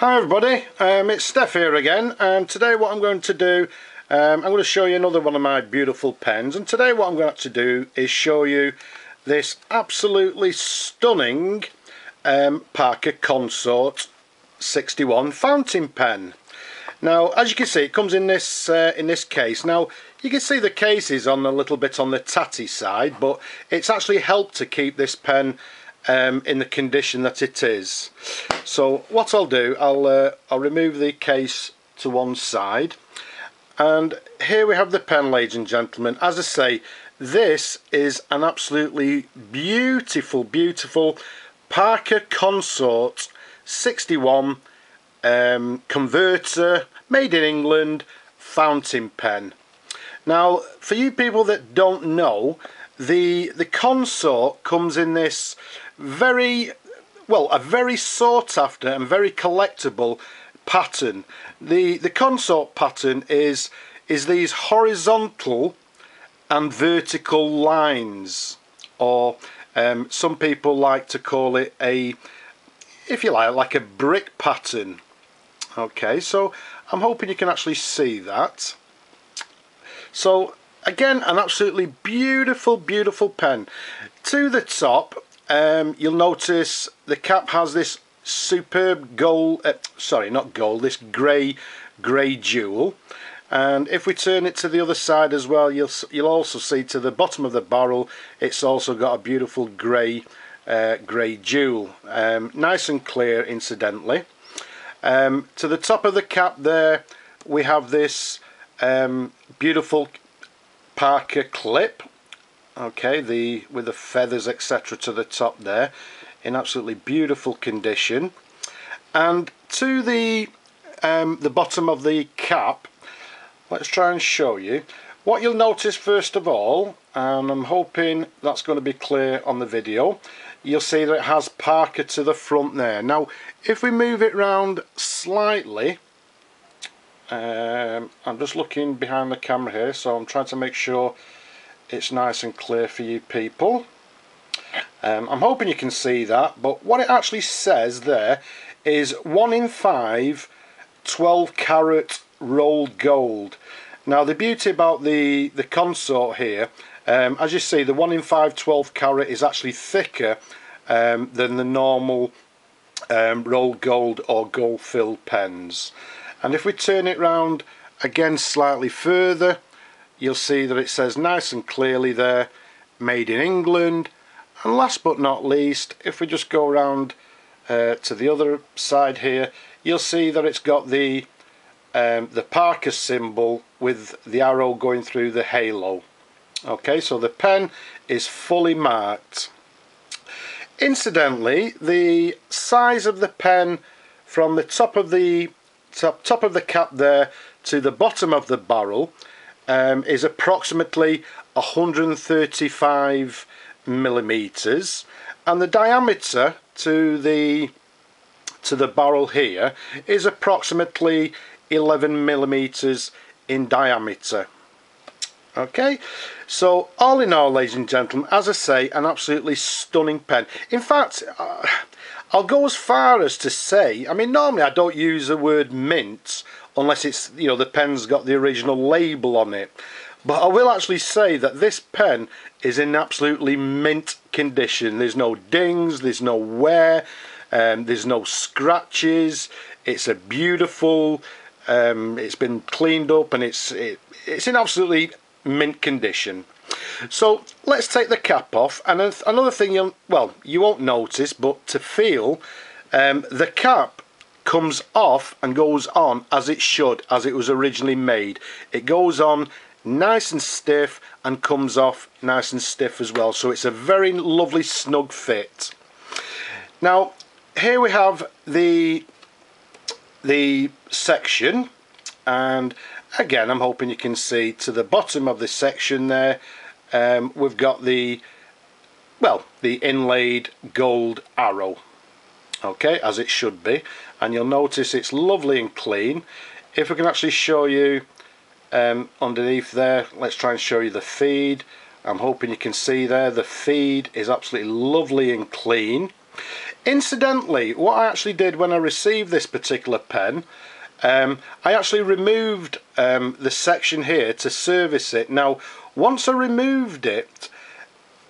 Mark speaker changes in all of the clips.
Speaker 1: Hi everybody, um, it's Steph here again and today what I'm going to do, um, I'm going to show you another one of my beautiful pens and today what I'm going to do is show you this absolutely stunning um, Parker Consort 61 fountain pen. Now as you can see it comes in this uh, in this case. Now you can see the case is on a little bit on the tatty side but it's actually helped to keep this pen um, in the condition that it is. So what I'll do, I'll, uh, I'll remove the case to one side and here we have the pen ladies and gentlemen. As I say, this is an absolutely beautiful, beautiful Parker Consort 61 um, converter, made in England, fountain pen. Now, for you people that don't know, the the consort comes in this very well a very sought after and very collectible pattern. The the consort pattern is is these horizontal and vertical lines or um, some people like to call it a if you like like a brick pattern. Okay so I'm hoping you can actually see that. So again an absolutely beautiful beautiful pen. To the top um, you'll notice the cap has this superb gold uh, sorry not gold this grey grey jewel. And if we turn it to the other side as well you'll you'll also see to the bottom of the barrel it's also got a beautiful grey uh, grey jewel. Um, nice and clear incidentally. Um, to the top of the cap there we have this um, beautiful Parker clip okay the with the feathers etc to the top there in absolutely beautiful condition. And to the um, the bottom of the cap let's try and show you. What you'll notice first of all and I'm hoping that's going to be clear on the video you'll see that it has Parker to the front there. Now if we move it round slightly um, I'm just looking behind the camera here so I'm trying to make sure it's nice and clear for you people. Um, I'm hoping you can see that but what it actually says there is 1 in 5 12 carat rolled gold. Now the beauty about the the consort here um, as you see the 1 in 5 12 carat is actually thicker um, than the normal um, rolled gold or gold filled pens and if we turn it round again slightly further you'll see that it says nice and clearly there made in England. And last but not least if we just go around uh, to the other side here you'll see that it's got the um, the Parker symbol with the arrow going through the halo. Okay so the pen is fully marked. Incidentally the size of the pen from the top of the top, top of the cap there to the bottom of the barrel um, is approximately 135 millimeters. And the diameter to the to the barrel here is approximately 11 millimeters in diameter. Okay? So all in all ladies and gentlemen as I say an absolutely stunning pen. In fact uh, I'll go as far as to say, I mean normally I don't use the word mint unless it's, you know, the pen's got the original label on it. But I will actually say that this pen is in absolutely mint condition. There's no dings, there's no wear, um, there's no scratches. It's a beautiful, um, it's been cleaned up and it's, it, it's in absolutely mint condition. So let's take the cap off and another thing you'll, well, you won't notice but to feel um, the cap comes off and goes on as it should, as it was originally made. It goes on nice and stiff and comes off nice and stiff as well. So it's a very lovely snug fit. Now here we have the the section and again I'm hoping you can see to the bottom of this section there um, we've got the well the inlaid gold arrow okay as it should be. And you'll notice it's lovely and clean. If we can actually show you um, underneath there let's try and show you the feed. I'm hoping you can see there the feed is absolutely lovely and clean. Incidentally, what I actually did when I received this particular pen, um, I actually removed um, the section here to service it. Now, once I removed it,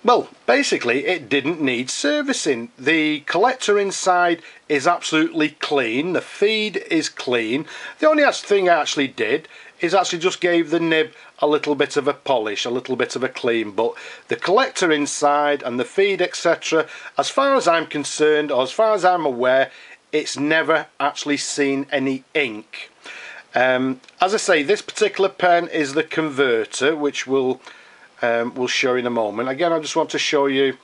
Speaker 1: well, basically it didn't need servicing. The collector inside is absolutely clean, the feed is clean. The only thing I actually did is actually just gave the nib a little bit of a polish, a little bit of a clean, but the collector inside and the feed etc, as far as I'm concerned, or as far as I'm aware, it's never actually seen any ink. Um, as I say, this particular pen is the converter, which we'll, um, we'll show in a moment. Again, I just want to show you,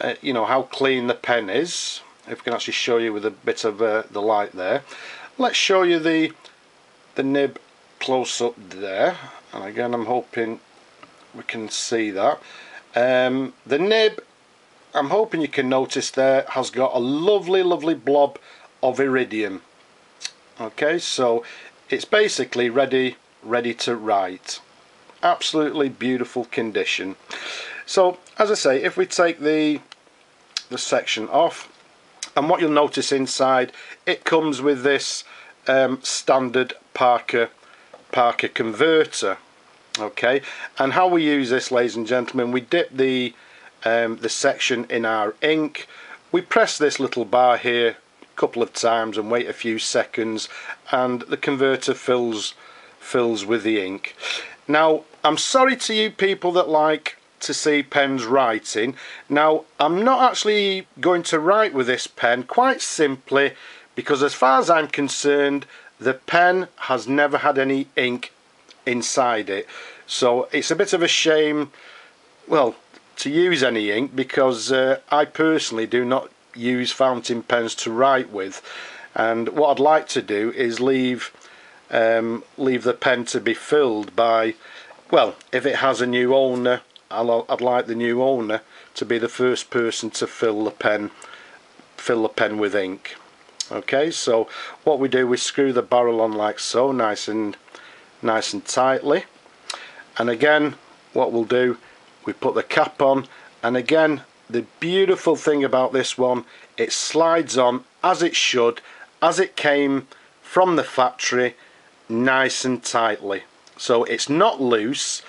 Speaker 1: uh, you know, how clean the pen is. If we can actually show you with a bit of uh, the light there. Let's show you the the nib close up there. And again, I'm hoping we can see that. Um, the nib, I'm hoping you can notice there, has got a lovely, lovely blob of iridium. Okay, so it's basically ready, ready to write. Absolutely beautiful condition. So as I say if we take the the section off and what you'll notice inside it comes with this um, standard Parker Parker converter okay? And how we use this ladies and gentlemen we dip the um, the section in our ink. We press this little bar here couple of times and wait a few seconds and the converter fills fills with the ink now I'm sorry to you people that like to see pens writing. Now, I'm not actually going to write with this pen, quite simply because as far as I'm concerned, the pen has never had any ink inside it. So it's a bit of a shame, well, to use any ink because uh, I personally do not use fountain pens to write with. And what I'd like to do is leave um, leave the pen to be filled by well if it has a new owner I'll, I'd like the new owner to be the first person to fill the pen fill the pen with ink. Okay so what we do we screw the barrel on like so nice and nice and tightly. And again what we'll do we put the cap on. And again the beautiful thing about this one it slides on as it should as it came from the factory nice and tightly. So it's not loose.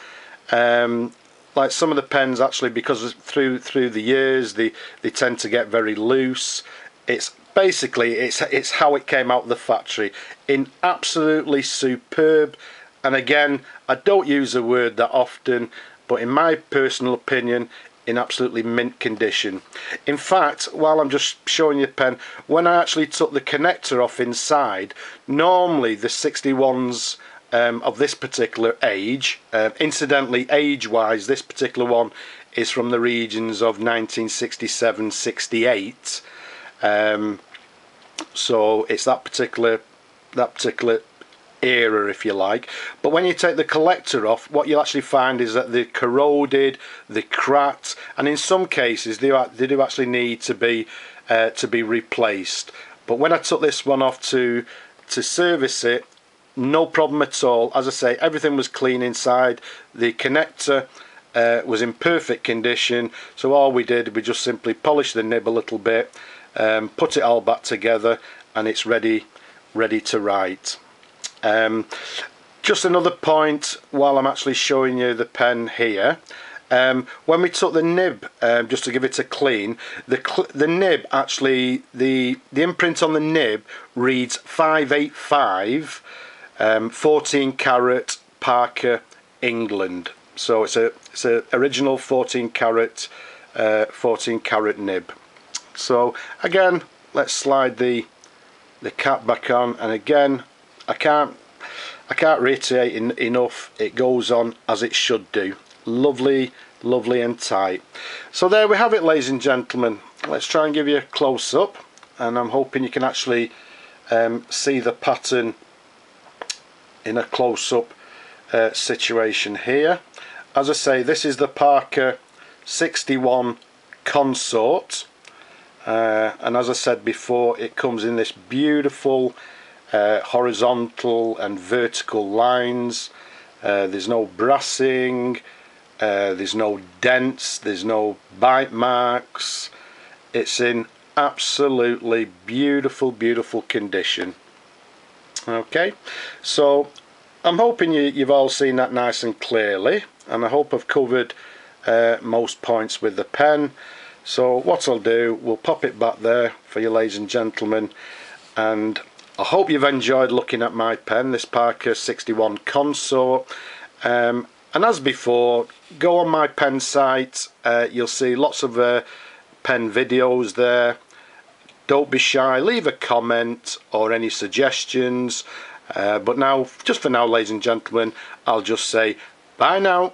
Speaker 1: Um, like some of the pens actually because through through the years they they tend to get very loose. It's basically it's it's how it came out of the factory. In absolutely superb. And again I don't use the word that often but in my personal opinion in absolutely mint condition in fact while I'm just showing you the pen when I actually took the connector off inside normally the 61s um, of this particular age. Uh, incidentally, age-wise, this particular one is from the regions of 1967-68. Um, so it's that particular that particular era if you like. But when you take the collector off what you'll actually find is that they're corroded they're cracked and in some cases they, are, they do actually need to be uh, to be replaced. But when I took this one off to to service it no problem at all. As I say everything was clean inside. The connector uh, was in perfect condition. So all we did we just simply polished the nib a little bit um, put it all back together and it's ready ready to write um, just another point while I'm actually showing you the pen here. Um, when we took the nib um, just to give it a clean the cl the nib actually the the imprint on the nib reads 585 um, 14 carat Parker England. So it's a it's a original 14 carat uh, 14 carat nib. So again let's slide the the cap back on and again I can't I can't reiterate in, enough it goes on as it should do lovely lovely and tight so there we have it ladies and gentlemen let's try and give you a close-up and I'm hoping you can actually um, see the pattern in a close-up uh, situation here. As I say, this is the Parker 61 Consort. Uh, and as I said before, it comes in this beautiful uh, horizontal and vertical lines. Uh, there's no brassing, uh, there's no dents, there's no bite marks. It's in absolutely beautiful beautiful condition okay so I'm hoping you, you've all seen that nice and clearly and I hope I've covered uh, most points with the pen so what I'll do we'll pop it back there for you ladies and gentlemen and I hope you've enjoyed looking at my pen this Parker 61 Consort. Um, and as before go on my pen site. Uh, you'll see lots of uh, pen videos there. Don't be shy leave a comment or any suggestions. Uh, but now just for now ladies and gentlemen I'll just say bye now